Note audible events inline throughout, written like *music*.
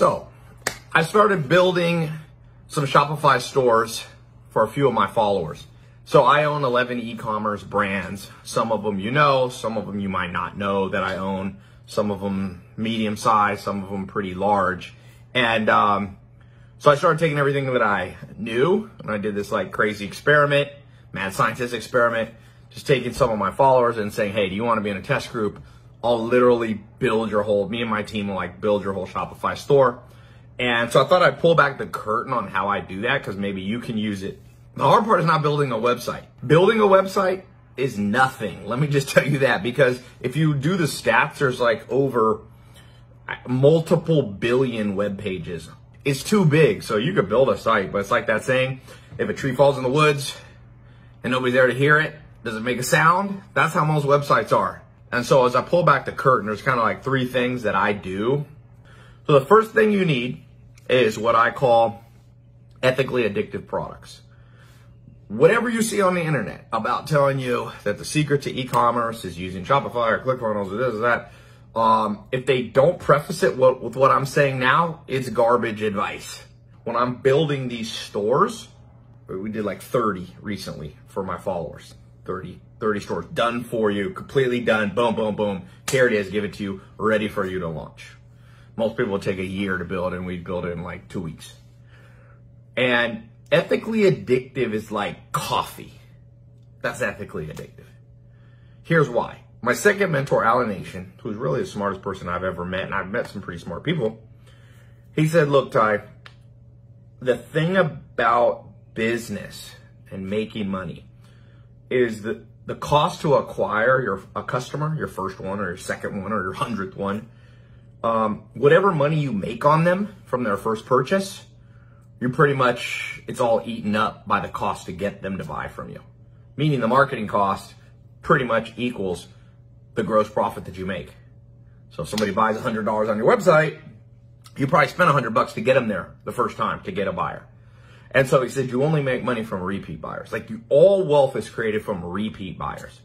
So I started building some Shopify stores for a few of my followers. So I own 11 e-commerce brands. Some of them you know, some of them you might not know that I own. Some of them medium size, some of them pretty large. And um, so I started taking everything that I knew, and I did this like crazy experiment, mad scientist experiment, just taking some of my followers and saying, hey, do you want to be in a test group? I'll literally build your whole, me and my team will like build your whole Shopify store. And so I thought I'd pull back the curtain on how I do that because maybe you can use it. The hard part is not building a website. Building a website is nothing. Let me just *laughs* tell you that because if you do the stats, there's like over uh, multiple billion web pages. It's too big. So you could build a site, but it's like that saying, if a tree falls in the woods and nobody's there to hear it, does it make a sound? That's how most websites are. And so as I pull back the curtain, there's kind of like three things that I do. So the first thing you need is what I call ethically addictive products. Whatever you see on the internet about telling you that the secret to e-commerce is using Shopify or ClickFunnels or this or that, um, if they don't preface it with, with what I'm saying now, it's garbage advice. When I'm building these stores, we did like 30 recently for my followers. 30, 30 stores done for you, completely done. Boom, boom, boom. Here it is. Give it to you, ready for you to launch. Most people take a year to build, and we build it in like two weeks. And ethically addictive is like coffee. That's ethically addictive. Here's why. My second mentor, Alan Nation, who's really the smartest person I've ever met, and I've met some pretty smart people, he said, Look, Tai, the thing about business and making money is the, the cost to acquire your a customer, your first one or your second one or your hundredth one, um, whatever money you make on them from their first purchase, you're pretty much it's all eaten up by the cost to get them to buy from you. Meaning the marketing cost pretty much equals the gross profit that you make. So if somebody buys $100 on your website, you probably spent 100 bucks to get them there the first time to get a buyer. And so he said, you only make money from repeat buyers. Like you, all wealth is created from repeat buyers.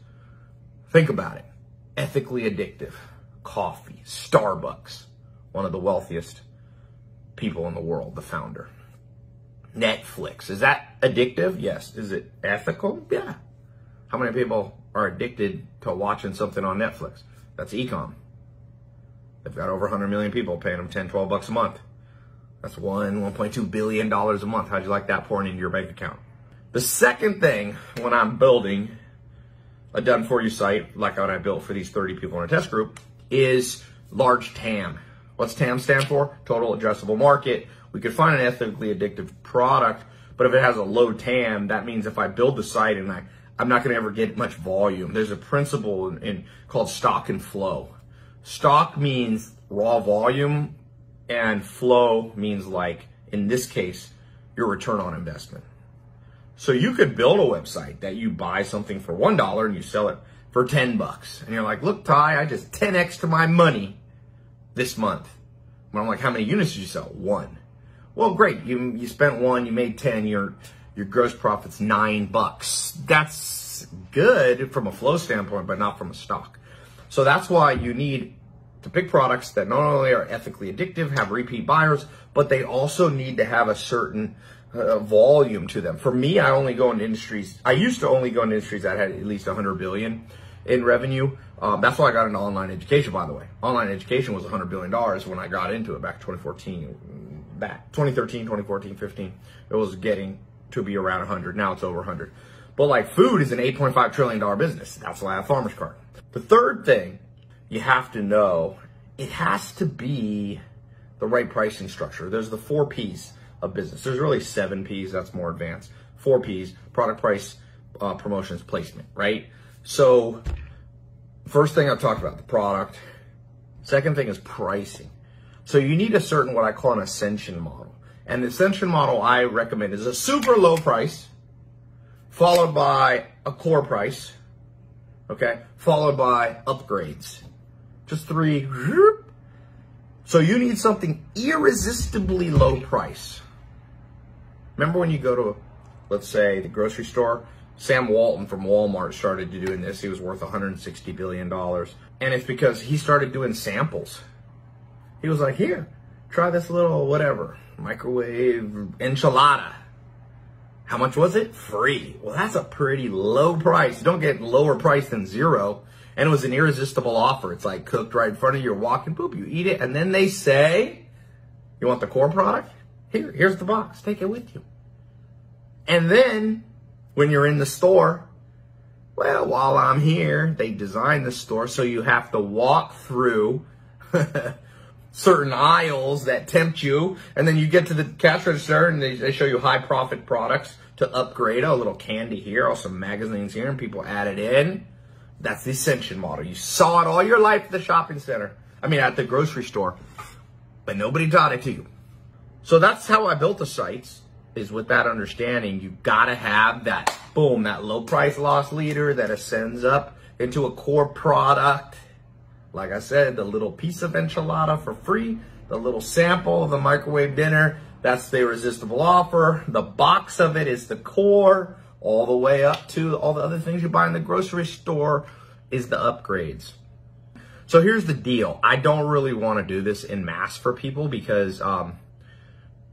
Think about it. Ethically addictive. Coffee. Starbucks. One of the wealthiest people in the world, the founder. Netflix. Is that addictive? Yes. Is it ethical? Yeah. How many people are addicted to watching something on Netflix? That's ecom. They've got over 100 million people paying them 10, 12 bucks a month. That's one, $1.2 billion a month. How'd you like that pouring into your bank account? The second thing when I'm building a done for you site, like what I built for these 30 people in a test group, is large TAM. What's TAM stand for? Total addressable market. We could find an ethically addictive product, but if it has a low TAM, that means if I build the site and I, I'm not going to ever get much volume. There's a principle in, in called stock and flow. Stock means raw volume and flow means like, in this case, your return on investment. So you could build a website that you buy something for $1 and you sell it for 10 bucks. And you're like, look, Tai, I just 10x to my money this month. But I'm like, how many units did you sell? One. Well, great. You, you spent one, you made 10, your, your gross profit's nine bucks. That's good from a flow standpoint, but not from a stock. So that's why you need to pick products that not only are ethically addictive, have repeat buyers, but they also need to have a certain uh, volume to them. For me, I only go in industries. I used to only go in industries that had at least 100 billion in revenue. Um, that's why I got into online education, by the way. Online education was 100 billion dollars when I got into it back 2014, back 2013, 2014, 15. It was getting to be around 100. Now it's over 100. But like food is an 8.5 trillion dollar business. That's why I have Farmers Cart. The third thing you have to know it has to be the right pricing structure. There's the four P's of business. There's really seven P's. That's more advanced. Four P's: product, price, uh, promotions, placement. Right. So, first thing I've talked about the product. Second thing is pricing. So you need a certain what I call an ascension model. And the ascension model I recommend is a super low price, followed by a core price, okay, followed by upgrades just three. So you need something irresistibly low price. Remember when you go to, let's say, the grocery store? Sam Walton from Walmart started doing this. He was worth $160 billion. And it's because he started doing samples. He was like, here, try this little whatever microwave enchilada. How much was it? Free. Well, that's a pretty low price. You don't get lower price than zero. And it was an irresistible offer. It's like cooked right in front of you. You're walking, boop, you eat it. And then they say, you want the core product? Here, here's the box. Take it with you. And then when you're in the store, well, while I'm here, they designed the store so you have to walk through *laughs* certain aisles that tempt you. And then you get to the cash register and they, they show you high profit products to upgrade. Oh, a little candy here, or some magazines here, and people add it in. That's the Ascension model. You saw it all your life at the shopping center. I mean, at the grocery store, but nobody taught it to you. So that's how I built the sites is with that understanding. You gotta have that boom, that low price loss leader that ascends up into a core product like I said, the little piece of enchilada for free, the little sample of the microwave dinner, that's the irresistible offer. The box of it is the core, all the way up to all the other things you buy in the grocery store is the upgrades. So here's the deal. I don't really want to do this in mass for people because um,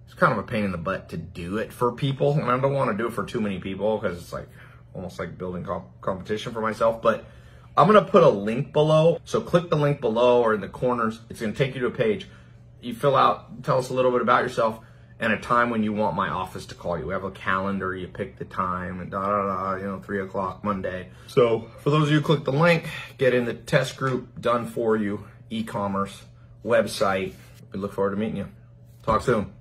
it's kind of a pain in the butt to do it for people. And I don't want to do it for too many people because it's like almost like building comp competition for myself. But I'm going to put a link below. So click the link below or in the corners. It's going to take you to a page. You fill out, tell us a little bit about yourself and a time when you want my office to call you. We have a calendar. You pick the time and da da da, you know, three o'clock Monday. So for those of you who click the link, get in the test group done for you, e-commerce website. We look forward to meeting you. Talk soon.